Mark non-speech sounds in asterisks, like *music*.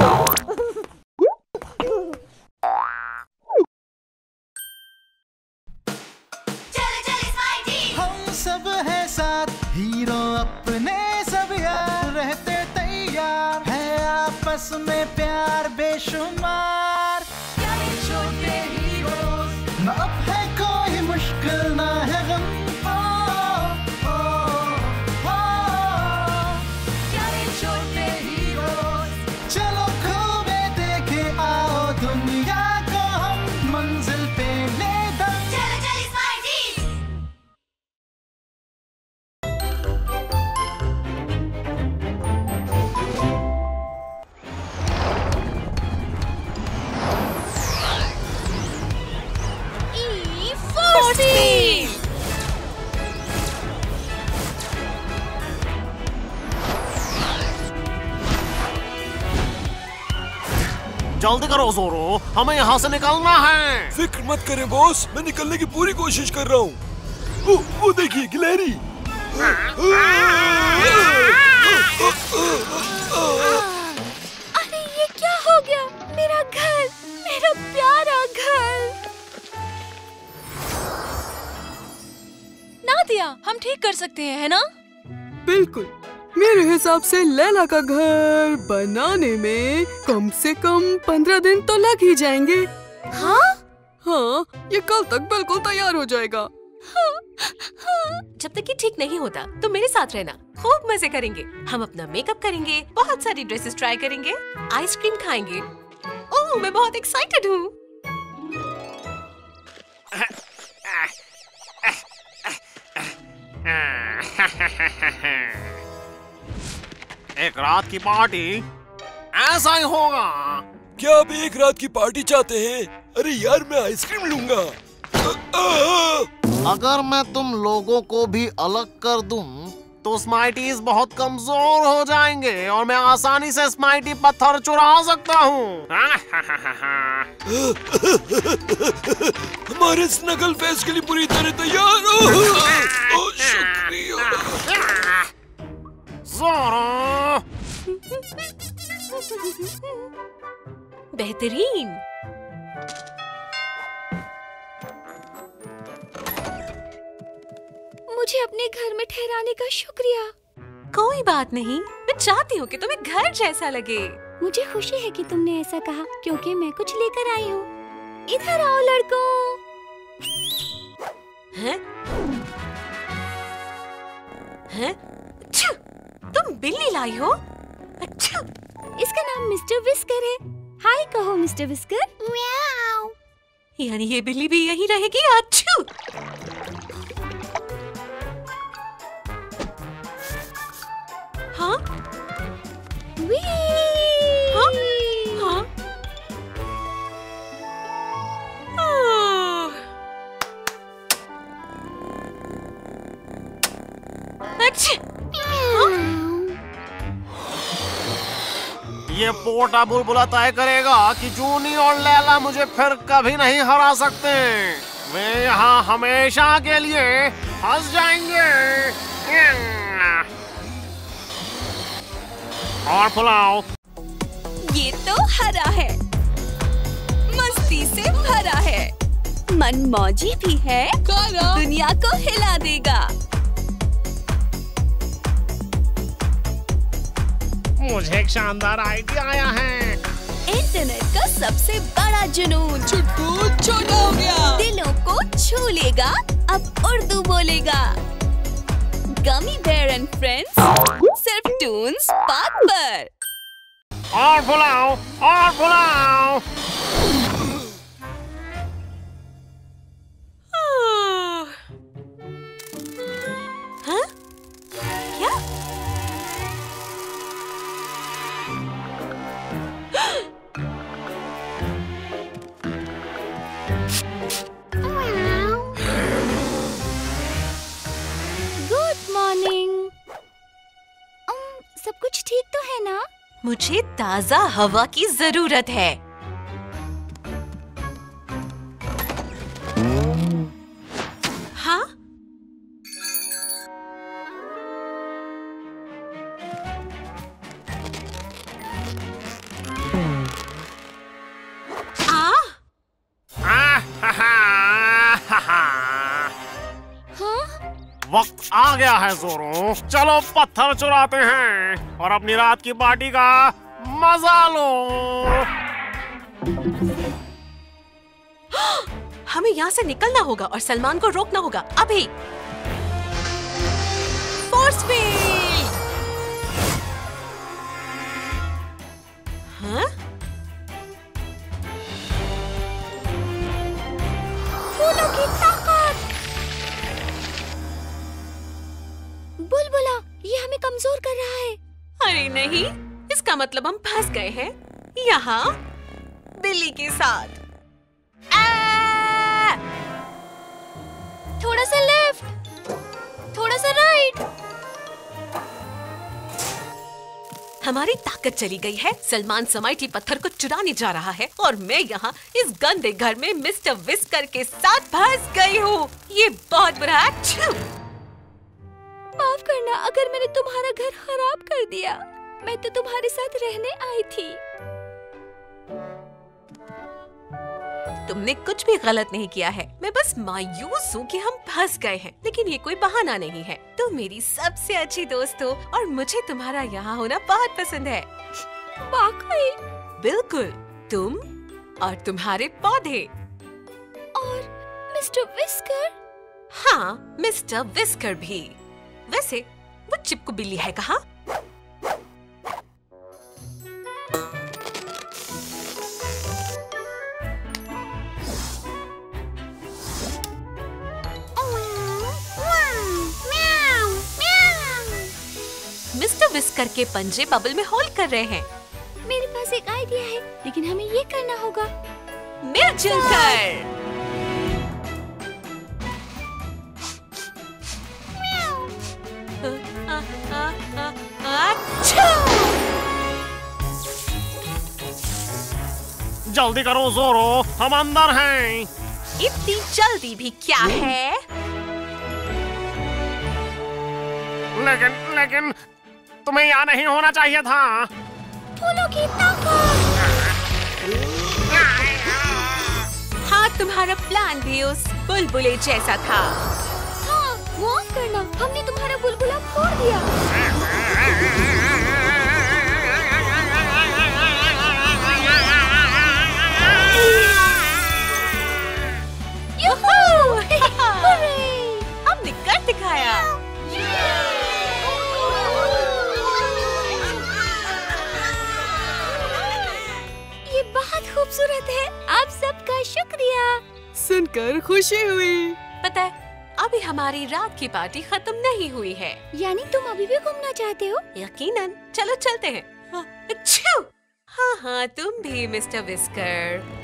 *laughs* सब है साथ हीरो अपने सब यार रहते तैयार है आपस में प्यार बेशुमार। जल्दी करो जोरो। हमें यहाँ से निकलना है। फ़िक्र मत करें बॉस। मैं निकलने की पूरी कोशिश कर रहा हूँ। वो, वो देखिए गिलहरी। अरे ये क्या हो गया? मेरा घर मेरा प्यारा घर। नादिया हम ठीक कर सकते हैं है ना? बिल्कुल। मेरे हिसाब से लैला का घर बनाने में कम से कम पंद्रह दिन तो लग ही जाएँगे। हाँ? हाँ ये कल तक बिल्कुल तैयार हो जाएगा। जब तक ये ठीक नहीं होता तो मेरे साथ रहना। खूब मज़े करेंगे। हम अपना मेकअप करेंगे बहुत सारी ड्रेसेस ट्राई करेंगे आइसक्रीम खाएँगे। ओह मैं बहुत एक्साइटेड हूँ। रात की पार्टी? ऐसा ही होगा। क्या आप एक रात की पार्टी चाहते हैं? अरे यार मैं आइसक्रीम लूँगा। अगर मैं तुम लोगों को भी अलग कर दूँ, तो स्माइटीज बहुत कमज़ोर हो जाएँगे और मैं आसानी से स्माइटी पत्थर चुरा सकता हूँ। *laughs* हमारे स्नगल फेस के लिए पूरी तरह तैयार हो। बेहतरीन। मुझे अपने घर में ठहराने का शुक्रिया। कोई बात नहीं मैं चाहती हूँ कि तुम्हें घर जैसा लगे। मुझे खुशी है कि तुमने ऐसा कहा क्योंकि मैं कुछ लेकर आई हूँ। इधर आओ लड़कों। हैं? हैं? तुम बिल्ली लाई हो? अच्छा। इसका नाम मिस्टर विस्कर है। हाय कहो मिस्टर विस्कर म्याऊ। यानी ये बिल्ली भी यहीं रहेगी अच्छू हाँ? वी ये पोटा बुलबुला तय करेगा कि जूनी और लैला मुझे फिर कभी नहीं हरा सकते। वे यहाँ हमेशा के लिए फंस जाएँगे। और फुलाओ ये तो हरा है। मस्ती से भरा है। मन मौजी भी है। दुनिया को हिला देगा। मुझे एक शानदार आइडिया आया है। इंटरनेट का सबसे बड़ा जुनून। चुटकू छोटा हो गया। दिलों को छू लेगा अब उर्दू बोलेगा। गमी बेयर एंड फ्रेंड्स सिर्फ़ टून्स पाक पर। और बुलाओ और फुलाओ मुझे ताज़ा हवा की ज़रूरत है। आ गया है जोरो। चलो पत्थर चुराते हैं और अपनी रात की पार्टी का मज़ा लो। *gasps* हमें यहाँ से निकलना होगा और सलमान को रोकना होगा। अभी। फोर्स फ़ील्ड अरे नहीं, इसका मतलब हम फंस गए हैं। यहाँ, बिल्ली के साथ। थोड़ा सा लेफ़्ट, थोड़ा सा राइट। हमारी ताकत चली गई है। सलमान समाइटी पत्थर को चुराने जा रहा है और मैं यहाँ इस गंदे घर में मिस्टर विस्कर के साथ फंस गई हूँ। ये बहुत बुरा है! माफ़ करना अगर मैंने तुम्हारा घर खराब कर दिया मैं तो तुम्हारे साथ रहने आई थी। तुमने कुछ भी गलत नहीं किया है। मैं बस मायूस हूँ कि हम फंस गए हैं लेकिन ये कोई बहाना नहीं है। तुम मेरी सबसे अच्छी दोस्त हो और मुझे तुम्हारा यहाँ होना बहुत पसंद है। वाकई? बिल्कुल तुम और तुम्हारे पौधे। और मिस्टर विस्कर? हाँ मिस्टर विस्कर भी। वैसे वो चिपकू बिल्ली है कहा? मिस्टर विस्कर के पंजे बबल में होल्ड कर रहे हैं। मेरे पास एक आइडिया है लेकिन हमें ये करना होगा। मिलजुल कर जल्दी करो जोरो। हम अंदर हैं। इतनी जल्दी भी क्या है? लेकिन लेकिन तुम्हें यहाँ नहीं होना चाहिए था। फूलों की हाँ तुम्हारा प्लान भी उस बुलबुले जैसा था। माफ़ करना। हमने तुम्हारा बुलबुला फोड़ दिया। *laughs* *laughs* हमने कर दिखाया। ये बहुत खूबसूरत है। आप सबका शुक्रिया। सुनकर खुशी हुई। पता है अभी हमारी रात की पार्टी खत्म नहीं हुई है। यानी तुम अभी भी घूमना चाहते हो? यकीनन। चलो चलते हैं। हाँ, हाँ हाँ तुम भी मिस्टर विस्कर।